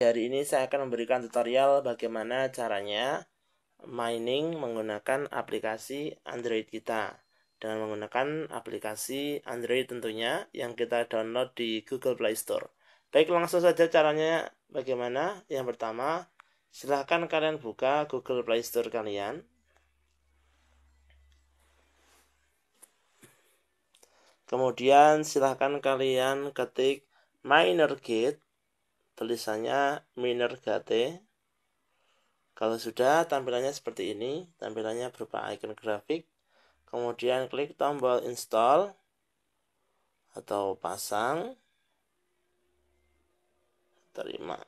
Hari ini saya akan memberikan tutorial bagaimana caranya mining menggunakan aplikasi Android kita. Dengan menggunakan aplikasi Android tentunya yang kita download di Google Play Store. Baik, langsung saja caranya bagaimana. Yang pertama, silahkan kalian buka Google Play Store kalian. Kemudian silahkan kalian ketik MinerGate tulisannya miner gate. Kalau sudah tampilannya seperti ini. Tampilannya berupa icon grafik. Kemudian klik tombol install atau pasang. Terima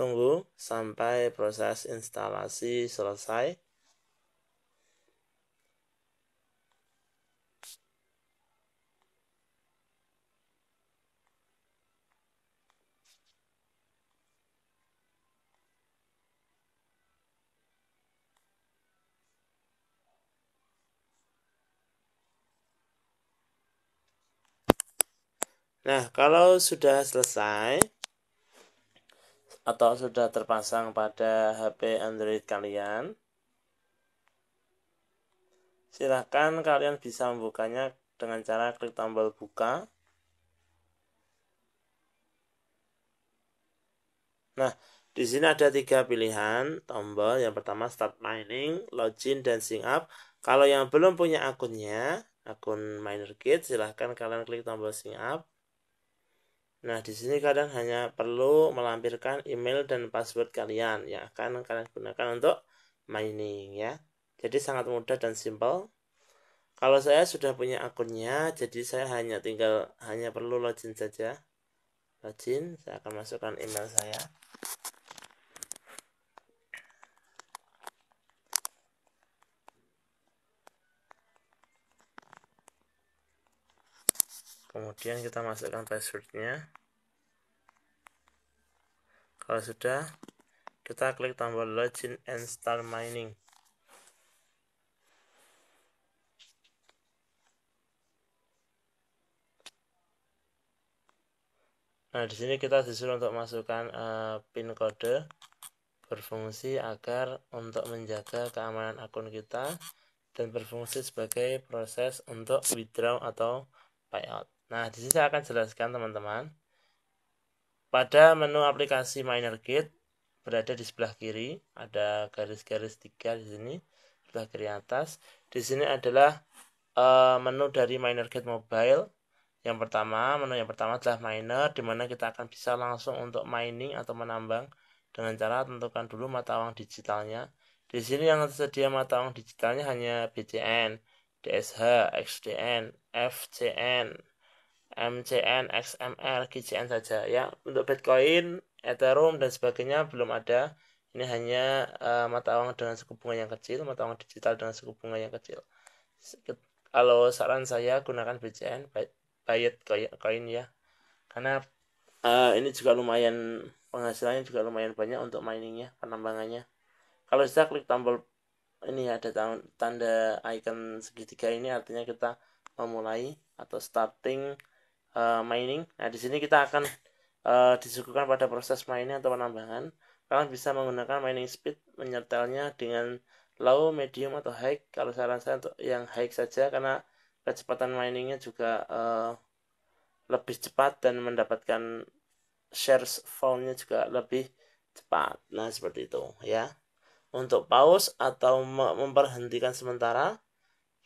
Tunggu sampai proses instalasi selesai. Nah, kalau sudah selesai, atau sudah terpasang pada HP Android kalian silahkan kalian bisa membukanya dengan cara klik tombol buka. Nah di sini ada tiga pilihan tombol. Yang pertama start mining login dan sign up. Kalau yang belum punya akunnya akun MinerGate silahkan kalian klik tombol sign up Nah, di sini kalian hanya perlu melampirkan email dan password kalian yang akan kalian gunakan untuk mining ya. Jadi sangat mudah dan simple. Kalau saya sudah punya akunnya, jadi saya hanya tinggal hanya perlu login saja. Login, saya akan masukkan email saya. Kemudian kita masukkan passwordnya kalau sudah kita klik tombol login and start mining Nah, di sini kita disuruh untuk masukkan uh, PIN kode berfungsi agar untuk menjaga keamanan akun kita dan berfungsi sebagai proses untuk withdraw atau payout. Nah, di sini saya akan jelaskan teman-teman. Pada menu aplikasi MinerGate berada di sebelah kiri, ada garis-garis tiga di sini, sebelah kiri atas. Di sini adalah uh, menu dari MinerGate Mobile. Yang pertama, menu yang pertama adalah miner, di mana kita akan bisa langsung untuk mining atau menambang dengan cara tentukan dulu mata uang digitalnya. Di sini yang tersedia mata uang digitalnya hanya BCN, DSH, XDN, FCN, MCN, XML, GCN saja ya. Untuk Bitcoin, Ethereum dan sebagainya belum ada. Ini hanya uh, mata uang dengan suku bunga yang kecil, mata uang digital dengan suku bunga yang kecil. Kalau saran saya gunakan BCN, Byte Coin ya. Karena uh, ini juga lumayan penghasilannya juga lumayan banyak untuk miningnya, penambangannya. Kalau sudah klik tombol ini ada tanda icon segitiga ini artinya kita memulai atau starting uh, mining. Nah, di sini kita akan uh, disuguhkan pada proses mining atau penambangan. Kalian bisa menggunakan mining speed menyetelnya dengan low, medium atau high. Kalau saran saya untuk yang high saja karena kecepatan miningnya juga uh, lebih cepat dan mendapatkan shares foundnya juga lebih cepat. Nah, seperti itu ya. Untuk pause atau memperhentikan sementara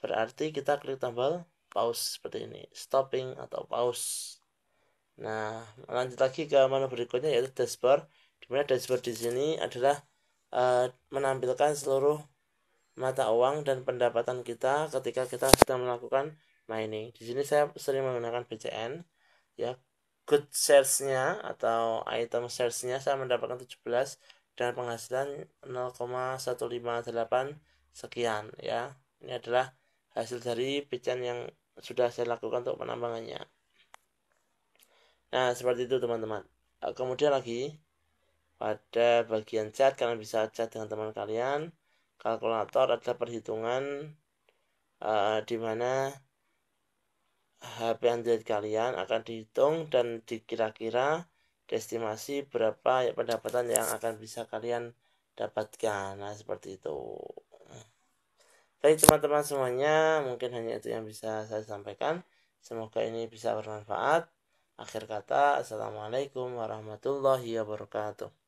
berarti kita klik tombol pause seperti ini. Stopping atau pause. Nah lanjut lagi ke menu berikutnya yaitu dashboard. Di mana dashboard di sini adalah uh, menampilkan seluruh mata uang dan pendapatan kita ketika kita sedang melakukan mining. Di sini saya sering menggunakan BCN ya. Good shares-nya atau item shares-nya saya mendapatkan 17 dan penghasilan 0,158 sekian ya. Ini adalah hasil dari BCN yang sudah saya lakukan untuk penambangannya. Nah, seperti itu teman-teman. Eh, kemudian lagi pada bagian chat kalian bisa chat dengan teman kalian. kalkulator adalah perhitungan uh, di mana HP Android kalian akan dihitung dan dikira-kira estimasi berapa pendapatan yang akan bisa kalian dapatkan. Nah, seperti itu. Baik teman-teman semuanya, mungkin hanya itu yang bisa saya sampaikan. Semoga ini bisa bermanfaat. Akhir kata, Assalamualaikum warahmatullahi wabarakatuh.